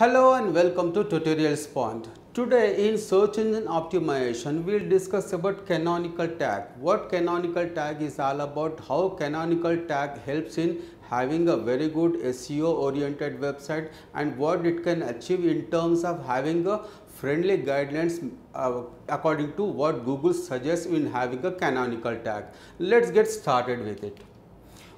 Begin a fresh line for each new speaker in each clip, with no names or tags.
Hello and welcome to Tutorials Point. Today in search engine optimization we'll discuss about canonical tag. What canonical tag is all about, how canonical tag helps in having a very good SEO oriented website and what it can achieve in terms of having a friendly guidelines uh, according to what Google suggests in having a canonical tag. Let's get started with it.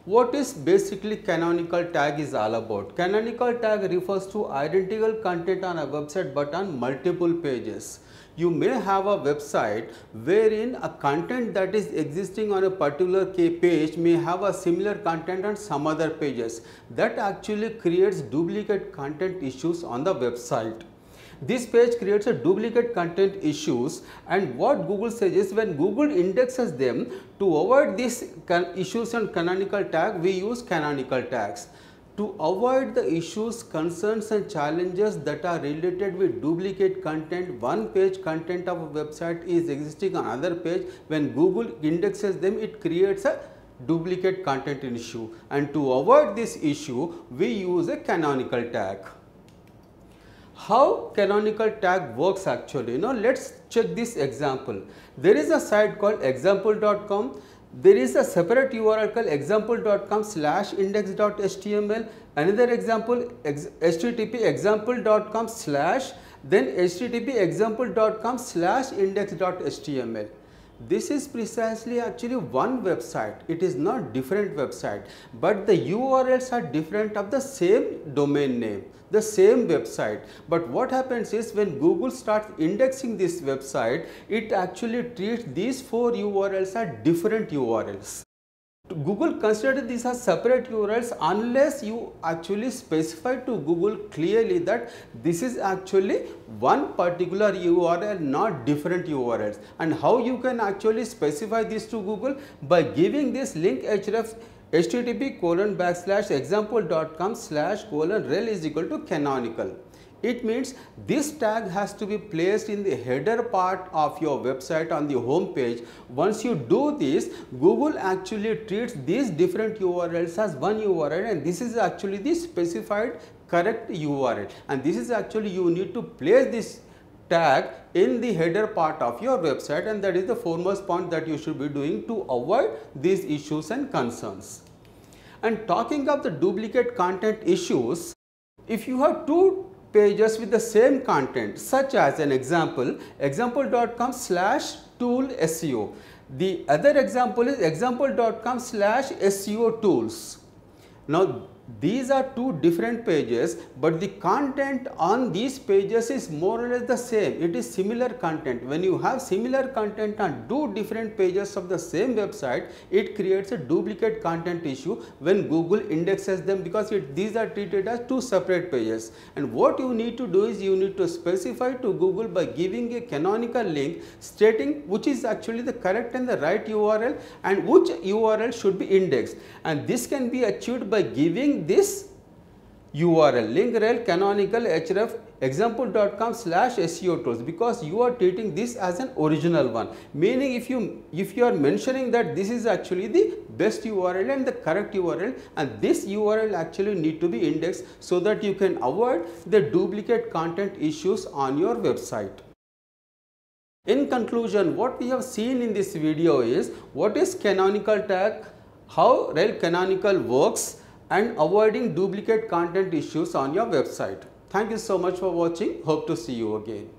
What is basically canonical tag is all about? Canonical tag refers to identical content on a website but on multiple pages. You may have a website wherein a content that is existing on a particular page may have a similar content on some other pages. That actually creates duplicate content issues on the website. This page creates a duplicate content issues and what Google says is when Google indexes them to avoid these issues and canonical tag we use canonical tags. To avoid the issues, concerns and challenges that are related with duplicate content, one page content of a website is existing on another page. When Google indexes them, it creates a duplicate content issue. And to avoid this issue, we use a canonical tag how canonical tag works actually. Now let's check this example. There is a site called example.com. There is a separate URL called example.com slash index.html. Another example ex http example.com slash then http example.com slash index.html this is precisely actually one website. It is not different website but the urls are different of the same domain name the same website. But what happens is when google starts indexing this website it actually treats these four urls as different urls Google considered these as separate URLs unless you actually specify to Google clearly that this is actually one particular URL not different URLs and how you can actually specify this to Google by giving this link href http colon backslash example.com slash colon rel is equal to canonical. It means this tag has to be placed in the header part of your website on the home page. Once you do this, Google actually treats these different URLs as one URL and this is actually the specified correct URL and this is actually you need to place this tag in the header part of your website and that is the foremost point that you should be doing to avoid these issues and concerns. And talking of the duplicate content issues, if you have two pages with the same content such as an example example.com slash tool SEO. The other example is example.com slash SEO tools. Now these are two different pages but the content on these pages is more or less the same. It is similar content. When you have similar content on two different pages of the same website it creates a duplicate content issue when google indexes them because it, these are treated as two separate pages. And what you need to do is you need to specify to google by giving a canonical link stating which is actually the correct and the right url and which url should be indexed. And this can be achieved by giving this URL link rel canonical href example.com slash SEO tools because you are treating this as an original one meaning if you if you are mentioning that this is actually the best URL and the correct URL and this URL actually need to be indexed so that you can avoid the duplicate content issues on your website. In conclusion what we have seen in this video is what is canonical tag, how rel canonical works and avoiding duplicate content issues on your website. Thank you so much for watching. Hope to see you again.